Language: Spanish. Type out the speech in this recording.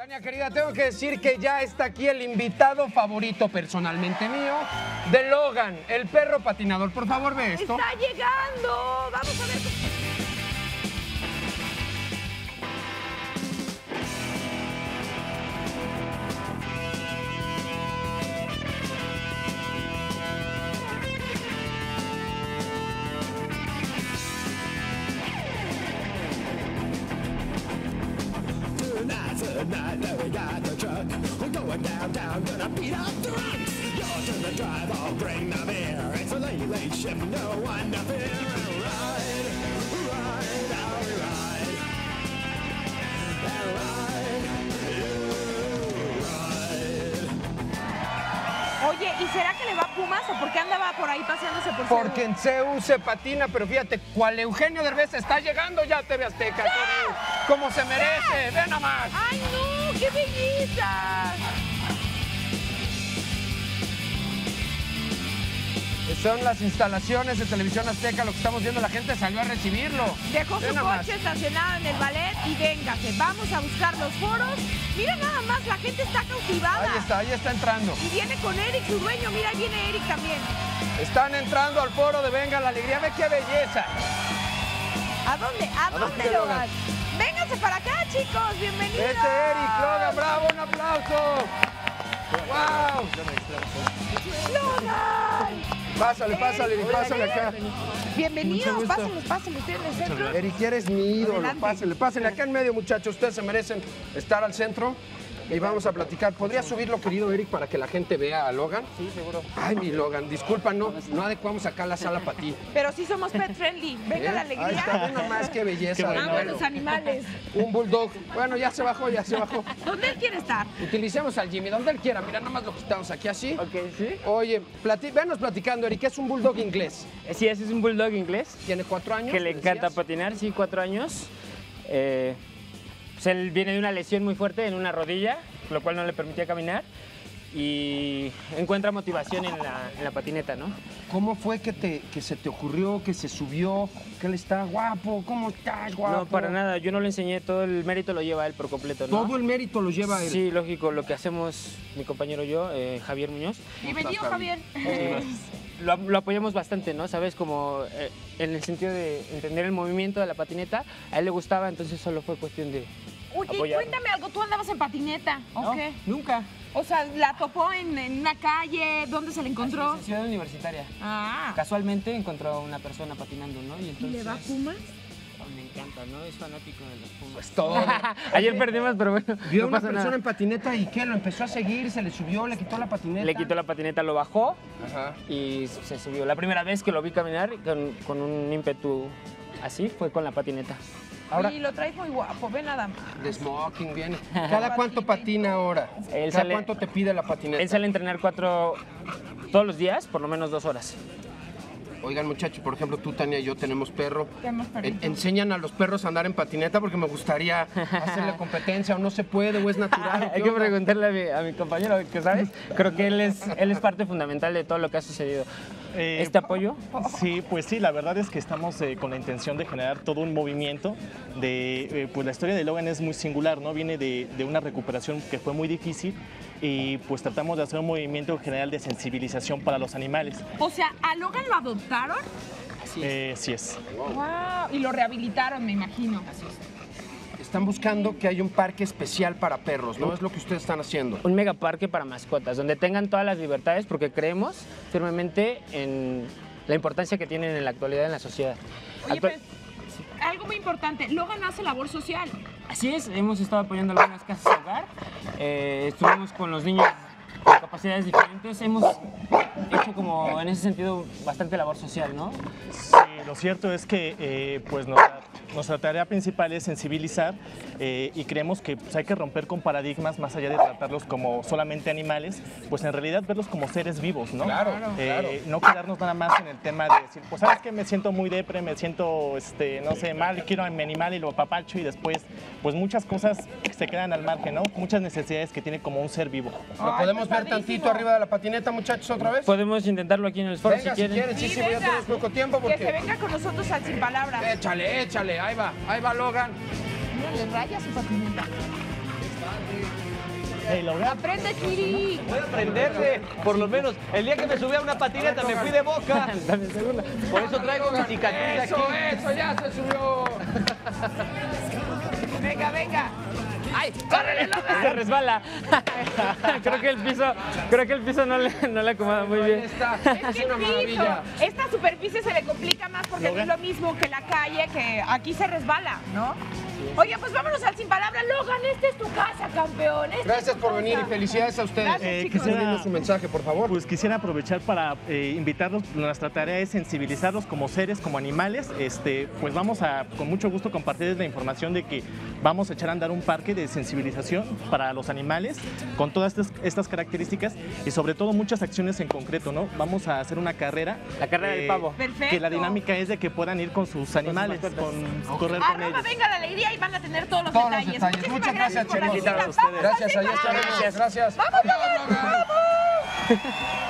Tania querida, tengo que decir que ya está aquí el invitado favorito personalmente mío de Logan, el perro patinador. Por favor, ve esto. ¡Está llegando! Vamos a ver. We got the truck. We're going downtown, gonna beat up drunks. To drive, I'll bring the beer. It's a late, late shift, no one to fear. Ride, ride, I'll ride. And ride, you ride. Oye, ¿y será que le va a Pumas o por qué andaba por ahí paseándose por Porque en CEU se patina, pero fíjate, cual Eugenio Derbez está llegando ya a TV Azteca. Como se merece, ve nada más. ¡Ay, no! ¡Qué belleza! Son las instalaciones de Televisión Azteca, lo que estamos viendo, la gente salió a recibirlo. Dejó su coche estacionado en el ballet y véngase, vamos a buscar los foros. Mira nada más, la gente está cautivada. Ahí está, ahí está entrando. Y viene con Eric, su dueño. Mira, ahí viene Eric también. Están entrando al foro de Venga la Alegría. Ve qué belleza. ¿A dónde? ¿A, dónde, dónde, Logan? Logan? Vénganse para acá, chicos. Bienvenidos. Este Eric, Logan, bravo, un aplauso. ¡Wow! ¡Logan! Pásale, pásale, Eric, pásale acá. Bienvenidos, pásenlos, pásenlos. Estoy en el centro. Eric, eres mi ídolo. Adelante. Pásale, pásale. Acá en medio, muchachos. Ustedes se merecen estar al centro. Y vamos a platicar. ¿Podrías subirlo, querido Eric, para que la gente vea a Logan? Sí, seguro. Ay, mi Logan, disculpa, no, no adecuamos acá la sala para ti. Pero sí somos pet friendly. Venga ¿Eh? la Ahí está, alegría. ve nomás qué belleza. perro. los animales. Un bulldog. Bueno, ya se bajó, ya se bajó. ¿Dónde él quiere estar? Utilicemos al Jimmy donde él quiera. Mira, nomás lo quitamos aquí así. Ok, sí. Oye, plati venos platicando, Eric. Es un bulldog inglés. Sí, ese es un bulldog inglés Tiene cuatro años. que le ¿me encanta patinar, sí, cuatro años. Eh, pues él viene de una lesión muy fuerte en una rodilla, lo cual no le permitía caminar. Y encuentra motivación en la, en la patineta, ¿no? ¿Cómo fue que, te, que se te ocurrió, que se subió, que él está guapo? ¿Cómo estás, guapo? No, para nada, yo no le enseñé, todo el mérito lo lleva él por completo, ¿no? Todo el mérito lo lleva él. Sí, lógico, lo que hacemos mi compañero y yo, eh, Javier Muñoz, Bienvenido, Javier. eh, lo, lo apoyamos bastante, ¿no? Sabes, como eh, en el sentido de entender el movimiento de la patineta, a él le gustaba, entonces solo fue cuestión de... Oye, cuéntame algo. ¿Tú andabas en patineta o No, qué? Nunca. O sea, ¿la topó en, en una calle? ¿Dónde se la encontró? En Ciudad Universitaria. Ah. Casualmente encontró a una persona patinando, ¿no? Y ¿Y entonces... le va a Pumas? Me encanta, ¿no? Es fanático de los Pumas. Pues todo. Ayer perdimos, pero bueno, Vio a no una persona nada. en patineta y ¿qué? Lo empezó a seguir, se le subió, le quitó la patineta. Le quitó la patineta, lo bajó Ajá. y se subió. La primera vez que lo vi caminar con, con un ímpetu así fue con la patineta. Ahora- Y lo traes muy guapo, ve nada más. De smoking, viene. ¿Cada cuánto patina ahora? Él ¿Cada sale- cuánto te pide la patineta? Él sale a entrenar cuatro todos los días, por lo menos dos horas. Oigan, muchachos, por ejemplo, tú, Tania y yo tenemos perro. Tenemos perrito. En- enseñan a los perros a andar en patineta porque me gustaría hacerle competencia o no se puede o es natural. ¿qué Hay que onda? preguntarle a mi, a mi compañero, que sabes, creo que él es, él es parte fundamental de todo lo que ha sucedido. Eh, Este apoyo, Sí, pues sí, la verdad es que estamos eh, con la intención de generar todo un movimiento. De, eh, pues la historia de Logan es muy singular, ¿no? Viene de, de una recuperación que fue muy difícil y pues tratamos de hacer un movimiento general de sensibilización para los animales. O sea, ¿a Logan lo adoptaron? Eh, sí es. Wow. Y lo rehabilitaron, me imagino. Están buscando que haya un parque especial para perros, ¿no? Es lo que ustedes están haciendo. un megaparque para mascotas, donde tengan todas las libertades, porque creemos firmemente en la importancia que tienen en la actualidad en la sociedad. Oye, Actual- pues, algo muy importante, Logan hace labor social. Así es, hemos estado apoyando algunas casas de hogar, eh, estuvimos con los niños con capacidades diferentes, hemos hecho como en ese sentido bastante labor social, ¿no? Sí, lo cierto es que eh, pues nuestra, nuestra tarea principal es sensibilizar eh, y creemos que pues, hay que romper con paradigmas más allá de tratarlos como solamente animales, pues en realidad verlos como seres vivos, ¿no? Claro, Eh, claro. No quedarnos nada más en el tema de decir, pues sabes que me siento muy depre, me siento, este, no sé, mal, quiero a mi animal y lo apapacho y después, pues muchas cosas se quedan al margen, ¿no? Muchas necesidades que tiene como un ser vivo. ¿Lo podemos pues, ver tantito arriba de la patineta, muchachos, otra vez? Podemos intentarlo aquí en el foro Venga, si quieren. Sí, Sí, sí, voy a venga. tener poco tiempo Que se porque... venga con nosotros al Sin Palabras. Échale, échale, ahí va, ahí va Logan. Mira, le raya su patineta. Hey, Logan. Aprende, Kiri. Voy a aprenderle. Por lo menos, el día que me subí a una patineta me fui de boca. Por eso traigo mi cicatriz Eso, aquí. eso, ya se subió. Venga, venga. ¡Ay! ¡Córrele, Logan! Se resbala. creo que el piso, creo que el piso no le, no le acomoda muy bien. está. Es que una maravilla. esta superficie se le complica más porque no es lo mismo que la calle, que aquí se resbala, ¿no? Oye, pues vámonos al sin palabras. Logan, esta es tu casa, campeón. esta Gracias por casa. venir y felicidades a ustedes. Gracias, Eh, quisiera- su mensaje, por favor. Pues quisiera aprovechar para eh, invitarlos. Nuestra tarea es sensibilizarlos como seres, como animales. Este, pues vamos a, con mucho gusto, compartirles la información de que vamos a echar a andar un parque de sensibilización para los animales con todas estas, estas características y sobre todo muchas acciones en concreto, ¿no? Vamos a hacer una carrera. eh, La carrera del pavo. Perfecto. Que la dinámica es de que puedan ir con sus animales, con, correr con Arroba ellos. venga la alegría y van a tener todos los Todos los detalles. Muchísimas Muchas gracias, por la chicos. visita. Gracias a ustedes. Vamos Gracias, ahí estaremos. Gracias. ¡Vamos, Logan! ¡Vamos!